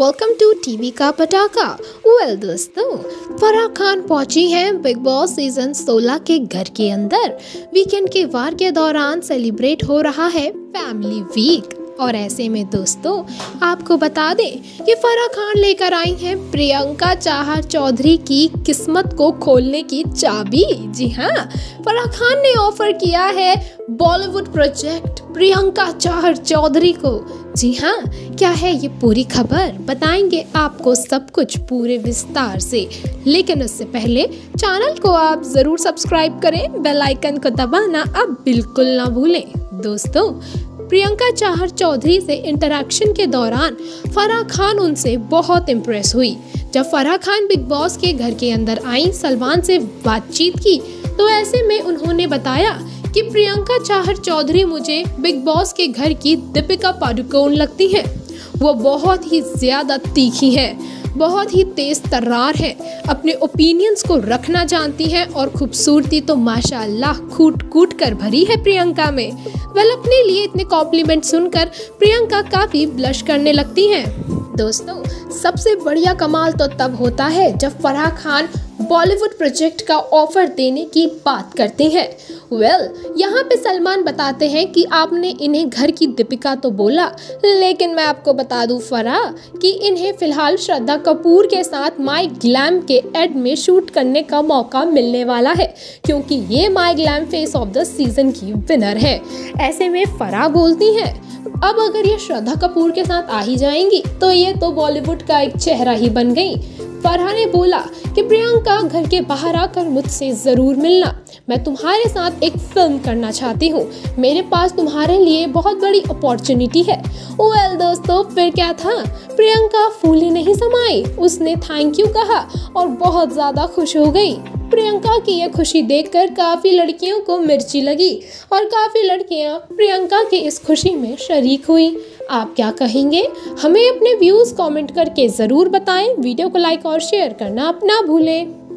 Welcome to TV का पटाखा well दोस्तों फराह खान पहुँची हैं बिग बॉस सीज़न 16 के घर के अंदर। वीकेंड के वार के दौरान सेलिब्रेट हो रहा है फैमिली वीक और ऐसे में दोस्तों, आपको बता दें कि फराह खान लेकर आई हैं प्रियंका चाहर चौधरी की किस्मत को खोलने की चाबी। जी हाँ फराह खान ने ऑफ़र किया है बॉलीवुड प्रोजेक्ट प्रियंका चाहर चौधरी को। जी हाँ क्या है ये पूरी खबर? बताएँगे आपको सब कुछ पूरे विस्तार से। लेकिन उससे पहले चैनल को आप ज़रूर सब्सक्राइब करें, बेल आइकन को दबाना अब बिल्कुल ना भूलें। दोस्तों, प्रियंका चाहर चौधरी से इंटरेक्शन के दौरान फराह खान उनसे बहुत इम्प्रेस हुई। जब फराह खान बिग बॉस के घर के अंदर आई, सलमान से बातचीत की तो ऐसे में उन्होंने बताया कि प्रियंका चाहर चौधरी मुझे बिग बॉस के घर की दीपिका पादुकोण लगती है। वो बहुत ही ज़्यादा तीखी है, बहुत ही तेज तर्रार है, अपने ओपिनियंस को रखना जानती है और खूबसूरती तो माशाल्लाह कूट कूट कर भरी है प्रियंका में। वेल अपने लिए इतने कॉम्प्लीमेंट सुनकर प्रियंका काफ़ी ब्लश करने लगती हैं। दोस्तों, सबसे बढ़िया कमाल तो तब होता है जब फराह खान बॉलीवुड प्रोजेक्ट का ऑफ़र देने की बात करते हैं। वेल well, यहाँ पे सलमान बताते हैं कि आपने इन्हें घर की दीपिका तो बोला लेकिन मैं आपको बता दूँ फरा कि इन्हें फ़िलहाल श्रद्धा कपूर के साथ माई ग्लैम के एड में शूट करने का मौका मिलने वाला है क्योंकि ये my glam face of the season की विनर है। ऐसे में फरा बोलती हैं अब अगर ये श्रद्धा कपूर के साथ आ ही जाएँगी तो ये तो बॉलीवुड का एक चेहरा ही बन गई। फरहा ने बोला कि प्रियंका घर के बाहर आकर मुझसे ज़रूर मिलना। मैं तुम्हारे साथ एक फ़िल्म करना चाहती हूँ। मेरे पास तुम्हारे लिए बहुत बड़ी अपॉर्चुनिटी है। वेल दोस्तों, फिर क्या था? प्रियंका फूली नहीं समाई। उसने थैंक यू कहा और बहुत ज़्यादा खुश हो गई। प्रियंका की यह खुशी देखकर काफ़ी लड़कियों को मिर्ची लगी और काफ़ी लड़कियाँ प्रियंका की इस खुशी में शरीक हुई। आप क्या कहेंगे? हमें अपने व्यूज़ कमेंट करके ज़रूर बताएँ। वीडियो को लाइक और शेयर करना अपना भूलें।